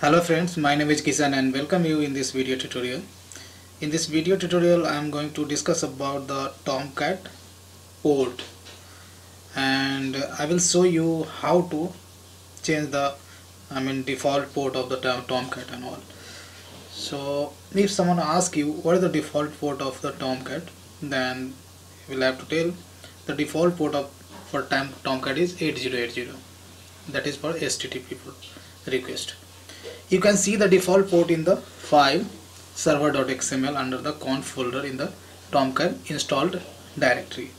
Hello friends, my name is Kisan and welcome you in this video tutorial. In this video tutorial I am going to discuss about the Tomcat port and I will show you how to change the I mean default port of the Tomcat and all. So if someone asks you what is the default port of the Tomcat then you will have to tell the default port of for Tomcat is 8080 that is for HTTP request you can see the default port in the file server.xml under the conf folder in the tomcat installed directory.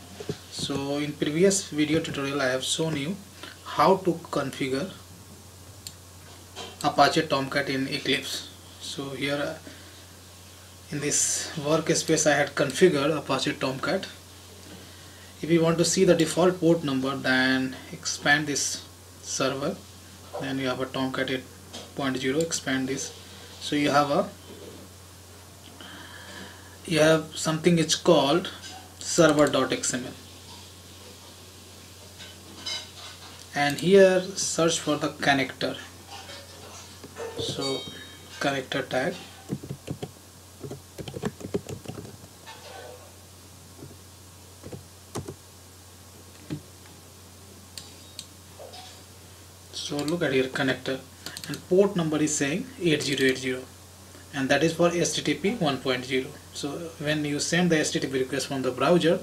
So in previous video tutorial I have shown you how to configure Apache Tomcat in Eclipse. So here uh, in this workspace I had configured Apache Tomcat. If you want to see the default port number then expand this server. Then you have a Tomcat 8.0 expand this. So you have a you have something it's called server.xml and here search for the connector. So connector tag. So look at your connector and port number is saying 8080 and that is for HTTP 1.0 so when you send the HTTP request from the browser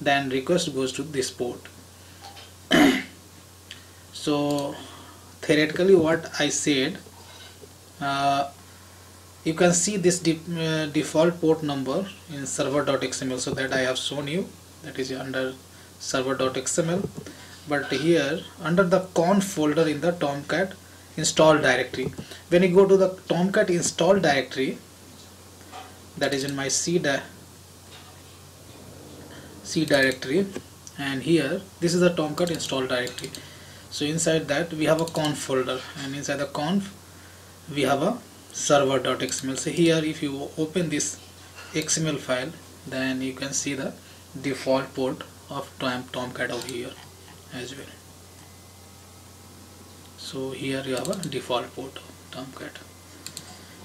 then request goes to this port. So theoretically what I said uh, you can see this de uh, default port number in server.xml so that I have shown you that is under server.xml but here under the conf folder in the tomcat install directory. When you go to the tomcat install directory that is in my c, di c directory and here this is the tomcat install directory. So inside that we have a conf folder and inside the conf we have a server.xml so here if you open this xml file then you can see the default port of tom tomcat over here as well so here you have a default port tomcat.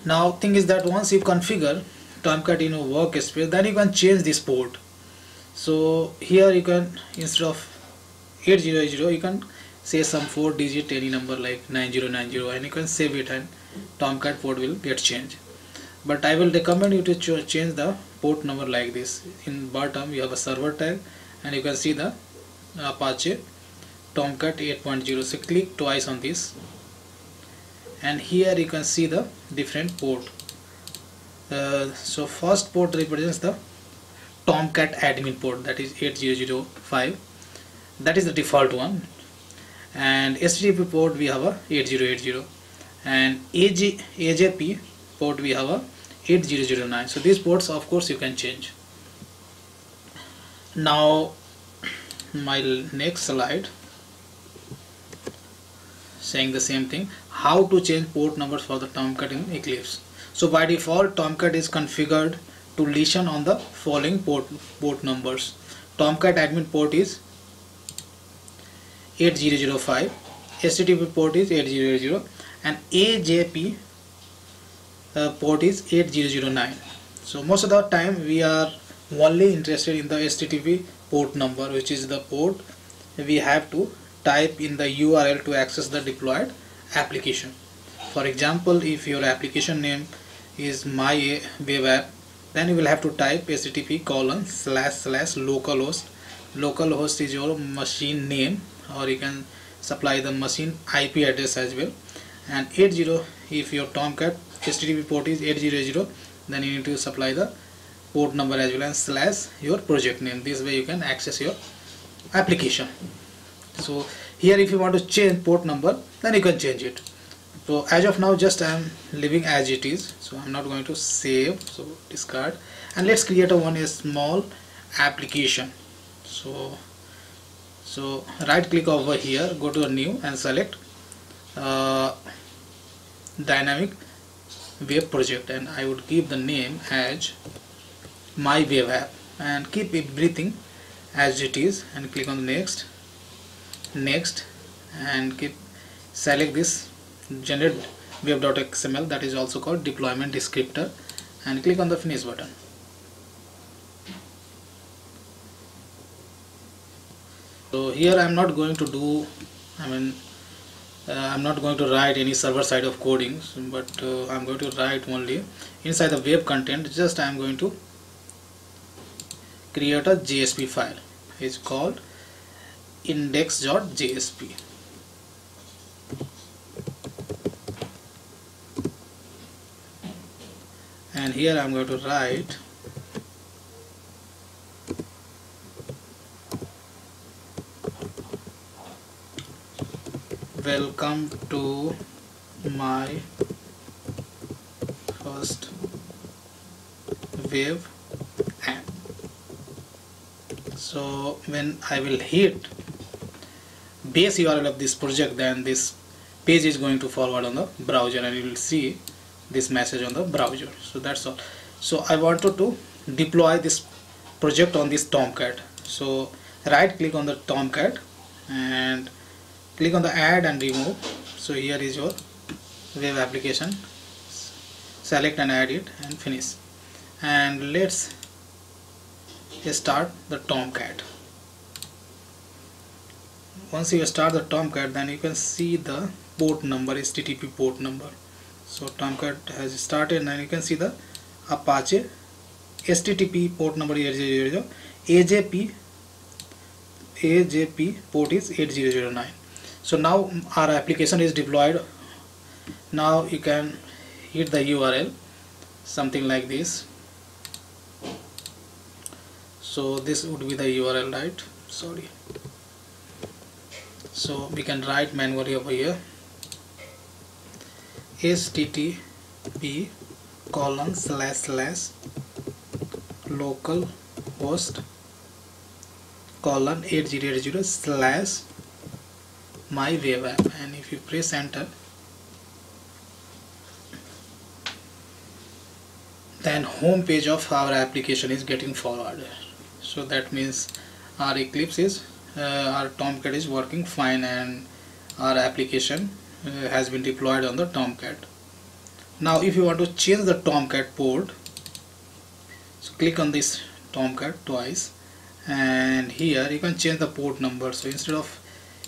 Now thing is that once you configure tomcat in a workspace then you can change this port. So here you can instead of 800 you can say some four digit any number like 9090 and you can save it and tomcat port will get changed. But I will recommend you to ch change the port number like this. In bottom you have a server tag and you can see the Apache Tomcat 8.0 so click twice on this. And here you can see the different port. Uh, so first port represents the Tomcat admin port that is 8005 that is the default one. And HTTP port we have a 8080 and AJ, AJP port we have a 8009 so these ports of course you can change. Now my next slide saying the same thing how to change port numbers for the tomcat in eclipse. So by default tomcat is configured to listen on the following port port numbers. Tomcat admin port is 8005 http port is 8080 and ajp uh, port is 8009 so most of the time we are only interested in the http port number which is the port we have to type in the URL to access the deployed application. For example if your application name is my web app then you will have to type http colon slash slash localhost. Localhost is your machine name or you can supply the machine IP address as well. And 80 if your tomcat http port is 800 then you need to supply the port number as well and slash your project name. This way you can access your application so here if you want to change port number then you can change it. So as of now just I am leaving as it is. So I'm not going to save so discard. And let's create a one a small application. So so right click over here go to new and select uh, dynamic web project. And I would give the name as my web app. And keep everything as it is and click on next next and keep select this generate web.xml that is also called deployment descriptor and click on the finish button. So here I'm not going to do I mean uh, I'm not going to write any server side of coding but uh, I'm going to write only inside the web content. Just I'm going to create a JSP file. It's called index.jsp and here I'm going to write welcome to my first web app. So when I will hit base URL of this project then this page is going to forward on the browser and you will see this message on the browser. So that's all. So I wanted to deploy this project on this Tomcat. So right click on the Tomcat and click on the add and remove. So here is your web application. Select and add it and finish. And let's start the Tomcat once you start the Tomcat then you can see the port number HTTP port number. So Tomcat has started and you can see the Apache HTTP port number 8000 AJP AJP port is 8009 so now our application is deployed. Now you can hit the URL something like this. So this would be the URL right? Sorry so we can write manually over here. Http colon slash slash local host colon 8080 slash my web app. And if you press enter then home page of our application is getting forwarded. So that means our eclipse is our tomcat is working fine and our application uh, has been deployed on the tomcat. Now if you want to change the tomcat port so click on this tomcat twice and here you can change the port number. So instead of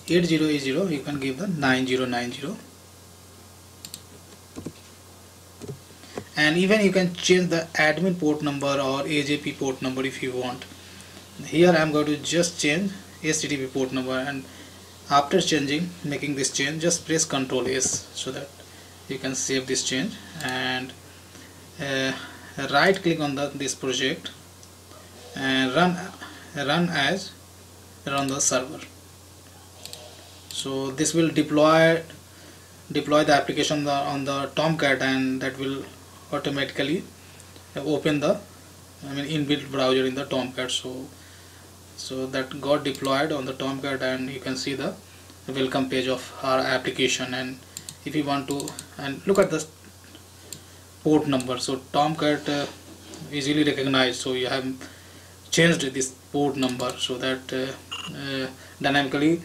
8080 you can give the 9090 and even you can change the admin port number or AJP port number if you want. Here I am going to just change HTTP port number and after changing making this change just press ctrl S so that you can save this change. And uh, right click on the this project and run run as run the server. So this will deploy deploy the application on the, on the Tomcat and that will automatically open the I mean inbuilt browser in the Tomcat. So so that got deployed on the Tomcat and you can see the welcome page of our application. And if you want to and look at the port number. So Tomcat uh, easily recognized. So you have changed this port number so that uh, uh, dynamically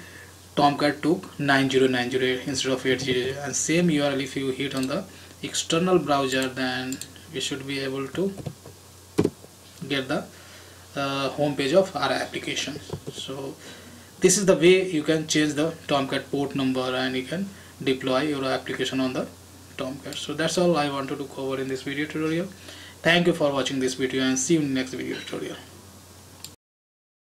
Tomcat took 9090 instead of 80 and same URL if you hit on the external browser then we should be able to get the uh, home page of our application. So this is the way you can change the Tomcat port number and you can deploy your application on the Tomcat. So that's all I wanted to cover in this video tutorial. Thank you for watching this video and see you in the next video tutorial